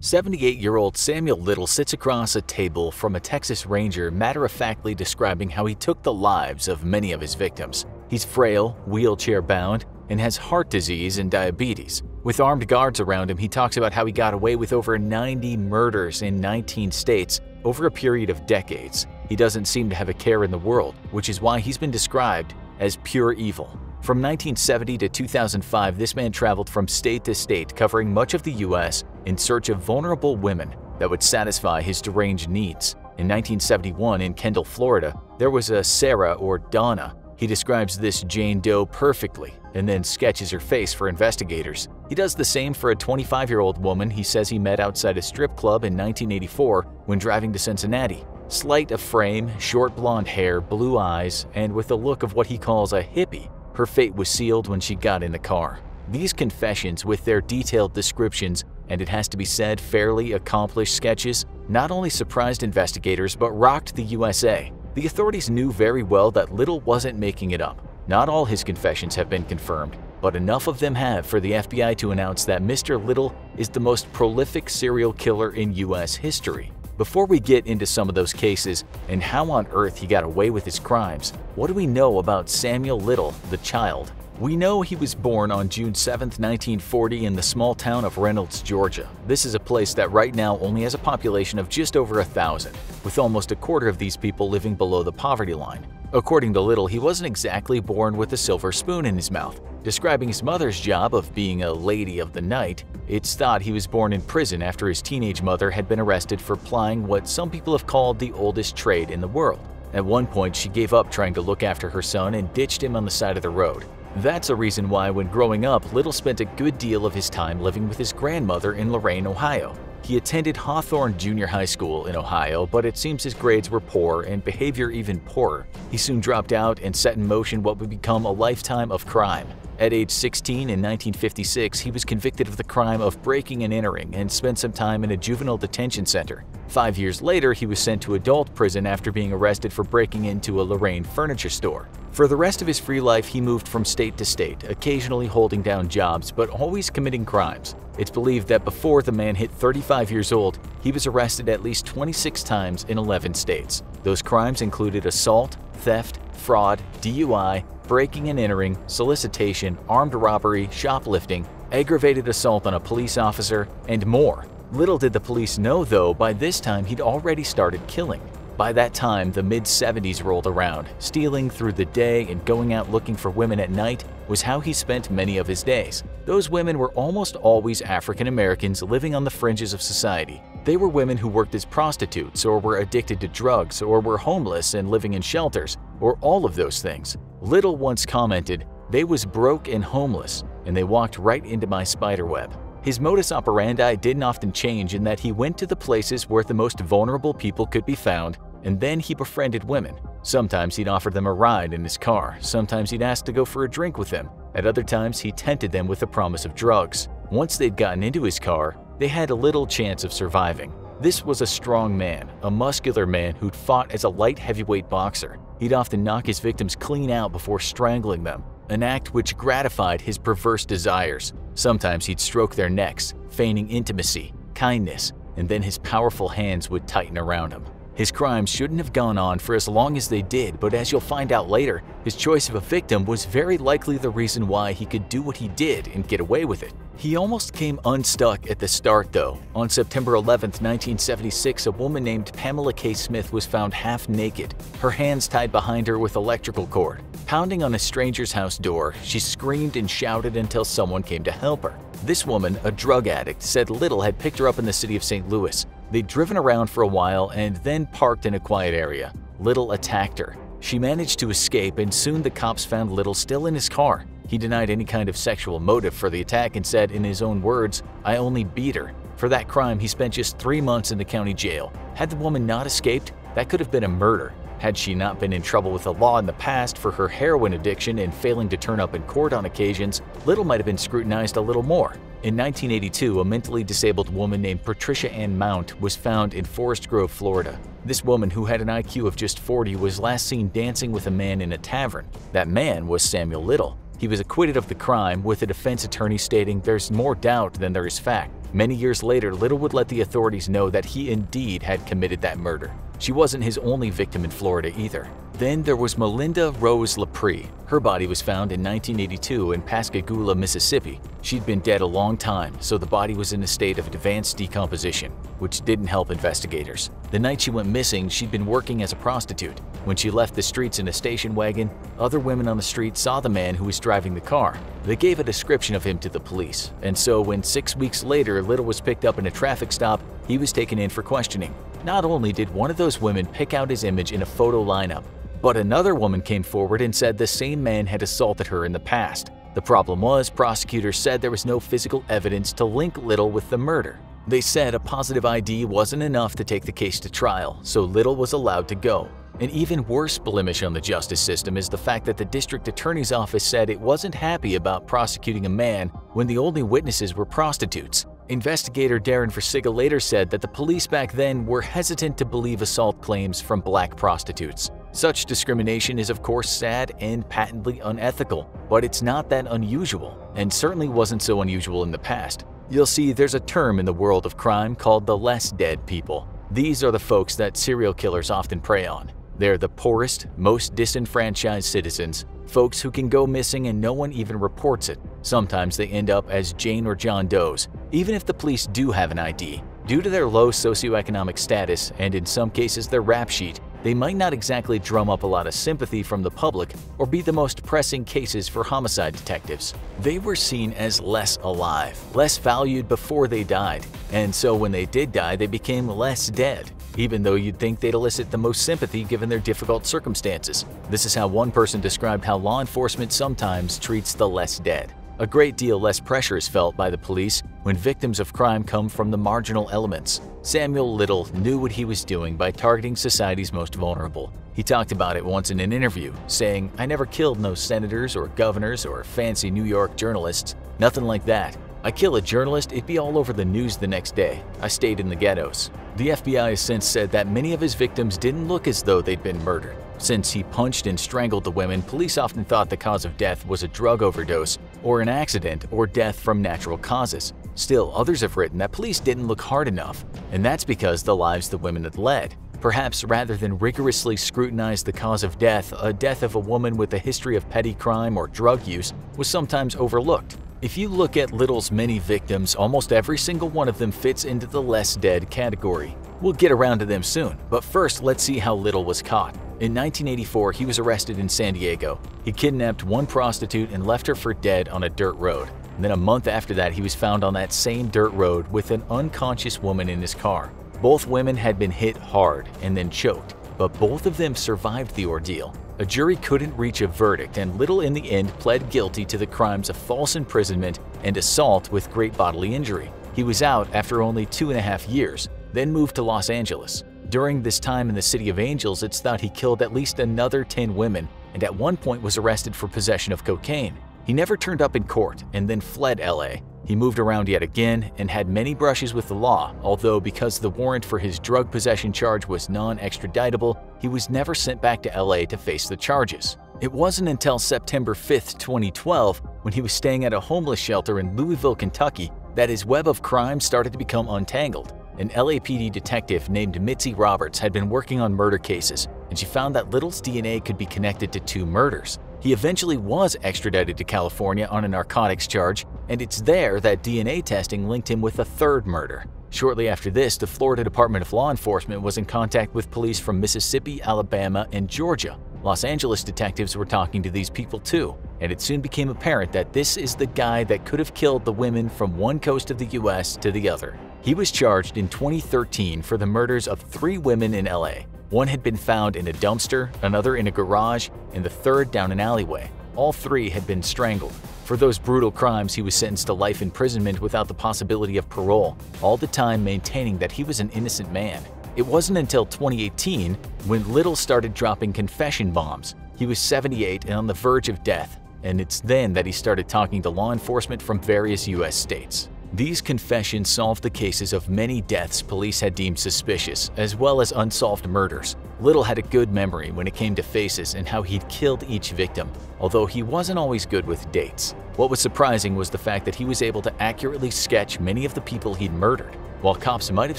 78-year-old Samuel Little sits across a table from a Texas Ranger matter-of-factly describing how he took the lives of many of his victims. He's frail, wheelchair-bound, and has heart disease and diabetes. With armed guards around him, he talks about how he got away with over 90 murders in 19 states over a period of decades. He doesn't seem to have a care in the world, which is why he's been described as pure evil. From 1970 to 2005, this man traveled from state to state, covering much of the US in search of vulnerable women that would satisfy his deranged needs. In 1971, in Kendall, Florida, there was a Sarah or Donna. He describes this Jane Doe perfectly and then sketches her face for investigators. He does the same for a 25-year-old woman he says he met outside a strip club in 1984 when driving to Cincinnati. Slight of frame, short blonde hair, blue eyes, and with a look of what he calls a hippie, her fate was sealed when she got in the car. These confessions, with their detailed descriptions and it has to be said fairly accomplished sketches, not only surprised investigators but rocked the USA. The authorities knew very well that Little wasn't making it up. Not all his confessions have been confirmed, but enough of them have for the FBI to announce that Mr. Little is the most prolific serial killer in US history. Before we get into some of those cases and how on earth he got away with his crimes, what do we know about Samuel Little, the child? We know he was born on June 7, 1940 in the small town of Reynolds, Georgia. This is a place that right now only has a population of just over a thousand, with almost a quarter of these people living below the poverty line. According to Little, he wasn't exactly born with a silver spoon in his mouth. Describing his mother's job of being a lady of the night, it's thought he was born in prison after his teenage mother had been arrested for plying what some people have called the oldest trade in the world. At one point, she gave up trying to look after her son and ditched him on the side of the road. That's a reason why when growing up, Little spent a good deal of his time living with his grandmother in Lorain, Ohio. He attended Hawthorne Junior High School in Ohio, but it seems his grades were poor and behavior even poorer. He soon dropped out and set in motion what would become a lifetime of crime. At age 16 in 1956, he was convicted of the crime of breaking and entering and spent some time in a juvenile detention center. Five years later, he was sent to adult prison after being arrested for breaking into a Lorain furniture store. For the rest of his free life, he moved from state to state, occasionally holding down jobs, but always committing crimes. It's believed that before the man hit 35 years old, he was arrested at least 26 times in 11 states. Those crimes included assault, theft, fraud, DUI, breaking and entering, solicitation, armed robbery, shoplifting, aggravated assault on a police officer, and more. Little did the police know, though, by this time he'd already started killing. By that time, the mid 70s rolled around. Stealing through the day and going out looking for women at night was how he spent many of his days. Those women were almost always African Americans living on the fringes of society. They were women who worked as prostitutes, or were addicted to drugs, or were homeless and living in shelters, or all of those things. Little once commented, They was broke and homeless, and they walked right into my spiderweb. His modus operandi didn't often change in that he went to the places where the most vulnerable people could be found and then he befriended women. Sometimes he'd offer them a ride in his car, sometimes he'd ask to go for a drink with them. At other times, he tempted them with the promise of drugs. Once they'd gotten into his car, they had a little chance of surviving. This was a strong man, a muscular man who'd fought as a light heavyweight boxer. He'd often knock his victims clean out before strangling them, an act which gratified his perverse desires. Sometimes he'd stroke their necks, feigning intimacy, kindness, and then his powerful hands would tighten around them. His crimes shouldn't have gone on for as long as they did, but as you'll find out later, his choice of a victim was very likely the reason why he could do what he did and get away with it. He almost came unstuck at the start though. On September 11, 1976, a woman named Pamela K. Smith was found half naked, her hands tied behind her with electrical cord. Pounding on a stranger's house door, she screamed and shouted until someone came to help her. This woman, a drug addict, said Little had picked her up in the city of St. Louis. They'd driven around for a while and then parked in a quiet area. Little attacked her. She managed to escape and soon the cops found Little still in his car. He denied any kind of sexual motive for the attack and said in his own words, I only beat her. For that crime, he spent just three months in the county jail. Had the woman not escaped, that could have been a murder. Had she not been in trouble with the law in the past for her heroin addiction and failing to turn up in court on occasions, Little might have been scrutinized a little more. In 1982, a mentally disabled woman named Patricia Ann Mount was found in Forest Grove, Florida. This woman, who had an IQ of just 40, was last seen dancing with a man in a tavern. That man was Samuel Little. He was acquitted of the crime, with a defense attorney stating there's more doubt than there is fact. Many years later, Little would let the authorities know that he indeed had committed that murder. She wasn't his only victim in Florida either. Then there was Melinda Rose LaPree. Her body was found in 1982 in Pascagoula, Mississippi. She'd been dead a long time, so the body was in a state of advanced decomposition, which didn't help investigators. The night she went missing, she'd been working as a prostitute. When she left the streets in a station wagon, other women on the street saw the man who was driving the car. They gave a description of him to the police, and so when six weeks later Little was picked up in a traffic stop, he was taken in for questioning. Not only did one of those women pick out his image in a photo lineup, but another woman came forward and said the same man had assaulted her in the past. The problem was, prosecutors said there was no physical evidence to link Little with the murder. They said a positive ID wasn't enough to take the case to trial, so Little was allowed to go. An even worse blemish on the justice system is the fact that the district attorney's office said it wasn't happy about prosecuting a man when the only witnesses were prostitutes. Investigator Darren Versiga later said that the police back then were hesitant to believe assault claims from black prostitutes. Such discrimination is of course sad and patently unethical, but it's not that unusual, and certainly wasn't so unusual in the past. You'll see there's a term in the world of crime called the less dead people. These are the folks that serial killers often prey on. They're the poorest, most disenfranchised citizens, folks who can go missing and no one even reports it. Sometimes they end up as Jane or John Does, even if the police do have an ID. Due to their low socioeconomic status and in some cases their rap sheet, they might not exactly drum up a lot of sympathy from the public or be the most pressing cases for homicide detectives. They were seen as less alive, less valued before they died, and so when they did die, they became less dead even though you'd think they'd elicit the most sympathy given their difficult circumstances. This is how one person described how law enforcement sometimes treats the less dead. A great deal less pressure is felt by the police when victims of crime come from the marginal elements. Samuel Little knew what he was doing by targeting society's most vulnerable. He talked about it once in an interview, saying, I never killed no senators or governors or fancy New York journalists, nothing like that. I kill a journalist, it'd be all over the news the next day. I stayed in the ghettos. The FBI has since said that many of his victims didn't look as though they'd been murdered. Since he punched and strangled the women, police often thought the cause of death was a drug overdose, or an accident, or death from natural causes. Still, others have written that police didn't look hard enough, and that's because the lives the women had led. Perhaps rather than rigorously scrutinize the cause of death, a death of a woman with a history of petty crime or drug use was sometimes overlooked. If you look at Little's many victims, almost every single one of them fits into the less dead category. We'll get around to them soon, but first let's see how Little was caught. In 1984, he was arrested in San Diego. He kidnapped one prostitute and left her for dead on a dirt road. And then a month after that, he was found on that same dirt road with an unconscious woman in his car. Both women had been hit hard and then choked, but both of them survived the ordeal. A jury couldn't reach a verdict, and Little in the end pled guilty to the crimes of false imprisonment and assault with great bodily injury. He was out after only two and a half years, then moved to Los Angeles. During this time in the City of Angels, it's thought he killed at least another 10 women and at one point was arrested for possession of cocaine. He never turned up in court and then fled LA. He moved around yet again and had many brushes with the law, although because the warrant for his drug possession charge was non-extraditable, he was never sent back to LA to face the charges. It wasn't until September 5, 2012, when he was staying at a homeless shelter in Louisville, Kentucky, that his web of crime started to become untangled. An LAPD detective named Mitzi Roberts had been working on murder cases, and she found that Little's DNA could be connected to two murders. He eventually was extradited to California on a narcotics charge, and it's there that DNA testing linked him with a third murder. Shortly after this, the Florida Department of Law Enforcement was in contact with police from Mississippi, Alabama, and Georgia. Los Angeles detectives were talking to these people too, and it soon became apparent that this is the guy that could have killed the women from one coast of the US to the other. He was charged in 2013 for the murders of three women in LA. One had been found in a dumpster, another in a garage, and the third down an alleyway. All three had been strangled. For those brutal crimes, he was sentenced to life imprisonment without the possibility of parole, all the time maintaining that he was an innocent man. It wasn't until 2018 when Little started dropping confession bombs. He was 78 and on the verge of death, and it's then that he started talking to law enforcement from various US states. These confessions solved the cases of many deaths police had deemed suspicious, as well as unsolved murders. Little had a good memory when it came to faces and how he'd killed each victim, although he wasn't always good with dates. What was surprising was the fact that he was able to accurately sketch many of the people he'd murdered. While cops might have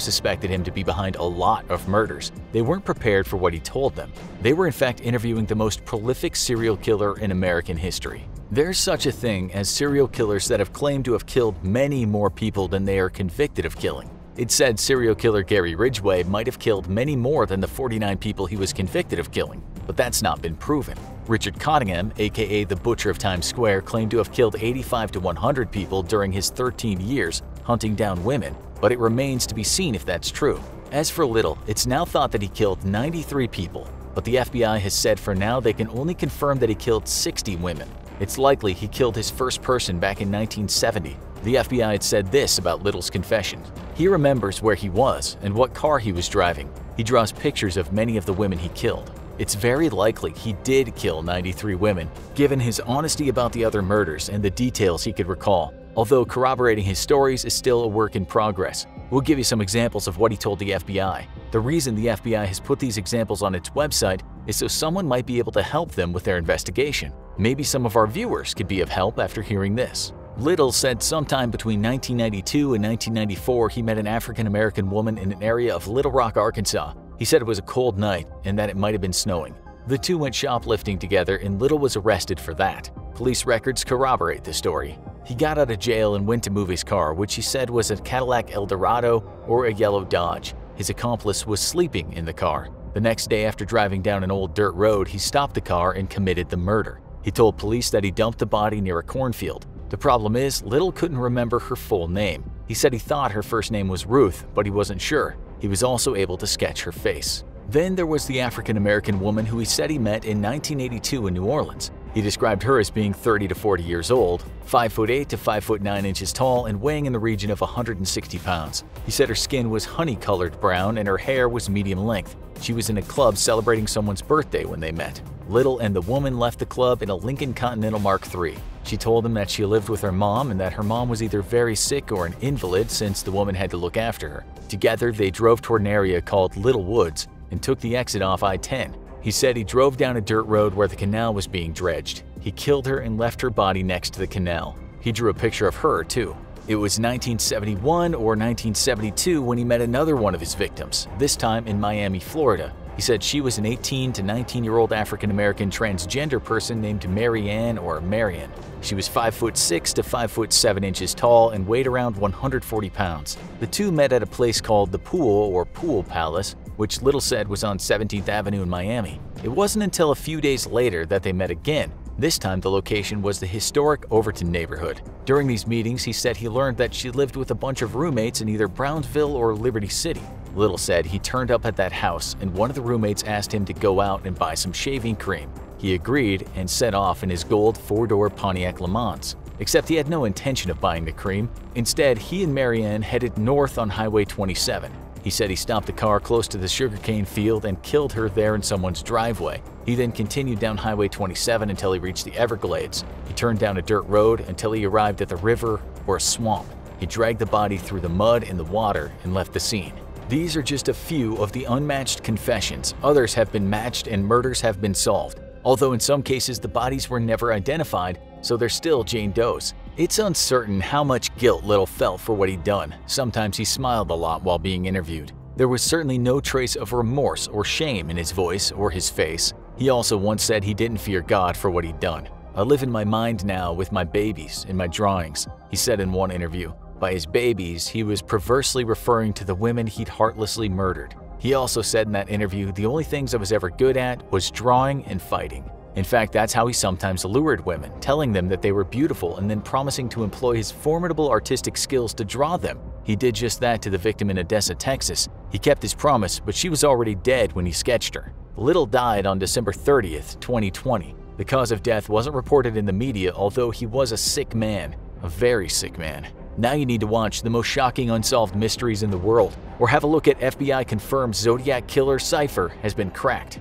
suspected him to be behind a lot of murders, they weren't prepared for what he told them. They were in fact interviewing the most prolific serial killer in American history. There's such a thing as serial killers that have claimed to have killed many more people than they are convicted of killing. It said serial killer Gary Ridgway might have killed many more than the 49 people he was convicted of killing, but that's not been proven. Richard Cottingham, aka the Butcher of Times Square, claimed to have killed 85 to 100 people during his 13 years hunting down women, but it remains to be seen if that's true. As for Little, it's now thought that he killed 93 people, but the FBI has said for now they can only confirm that he killed 60 women. It's likely he killed his first person back in 1970. The FBI had said this about Little's confession. He remembers where he was and what car he was driving. He draws pictures of many of the women he killed. It's very likely he did kill 93 women, given his honesty about the other murders and the details he could recall although corroborating his stories is still a work in progress. We'll give you some examples of what he told the FBI. The reason the FBI has put these examples on its website is so someone might be able to help them with their investigation. Maybe some of our viewers could be of help after hearing this. Little said sometime between 1992 and 1994 he met an African American woman in an area of Little Rock, Arkansas. He said it was a cold night and that it might have been snowing. The two went shoplifting together and Little was arrested for that. Police records corroborate the story. He got out of jail and went to move his car, which he said was a Cadillac Eldorado or a yellow Dodge. His accomplice was sleeping in the car. The next day after driving down an old dirt road, he stopped the car and committed the murder. He told police that he dumped the body near a cornfield. The problem is, Little couldn't remember her full name. He said he thought her first name was Ruth, but he wasn't sure. He was also able to sketch her face. Then there was the African American woman who he said he met in 1982 in New Orleans. He described her as being 30 to 40 years old, 5 foot 8 to 5 foot 9 inches tall, and weighing in the region of 160 pounds. He said her skin was honey-colored brown and her hair was medium length. She was in a club celebrating someone's birthday when they met. Little and the woman left the club in a Lincoln Continental Mark III. She told him that she lived with her mom and that her mom was either very sick or an invalid since the woman had to look after her. Together, they drove toward an area called Little Woods and took the exit off I-10. He said he drove down a dirt road where the canal was being dredged. He killed her and left her body next to the canal. He drew a picture of her, too. It was 1971 or 1972 when he met another one of his victims, this time in Miami, Florida. He said she was an 18 to 19 year old African American transgender person named Marianne or Marion. She was 5 foot 6 to 5 foot 7 inches tall and weighed around 140 pounds. The two met at a place called the Pool or Pool Palace, which Little said was on 17th Avenue in Miami. It wasn't until a few days later that they met again. This time the location was the historic Overtown neighborhood. During these meetings, he said he learned that she lived with a bunch of roommates in either Brownsville or Liberty City. Little said he turned up at that house and one of the roommates asked him to go out and buy some shaving cream. He agreed and set off in his gold four-door Pontiac Le Mans. Except he had no intention of buying the cream. Instead, he and Marianne headed north on Highway 27. He said he stopped the car close to the sugarcane field and killed her there in someone's driveway. He then continued down Highway 27 until he reached the Everglades. He turned down a dirt road until he arrived at the river or a swamp. He dragged the body through the mud and the water and left the scene. These are just a few of the unmatched confessions. Others have been matched and murders have been solved. Although in some cases the bodies were never identified, so they're still Jane Doe's. It's uncertain how much guilt Little felt for what he'd done. Sometimes he smiled a lot while being interviewed. There was certainly no trace of remorse or shame in his voice or his face. He also once said he didn't fear God for what he'd done. I live in my mind now with my babies in my drawings, he said in one interview. By his babies, he was perversely referring to the women he'd heartlessly murdered. He also said in that interview, the only things I was ever good at was drawing and fighting. In fact, that's how he sometimes lured women, telling them that they were beautiful and then promising to employ his formidable artistic skills to draw them. He did just that to the victim in Odessa, Texas. He kept his promise, but she was already dead when he sketched her. Little died on December 30th, 2020. The cause of death wasn't reported in the media, although he was a sick man, a very sick man. Now you need to watch the most shocking unsolved mysteries in the world, or have a look at FBI confirmed Zodiac Killer Cypher has been cracked.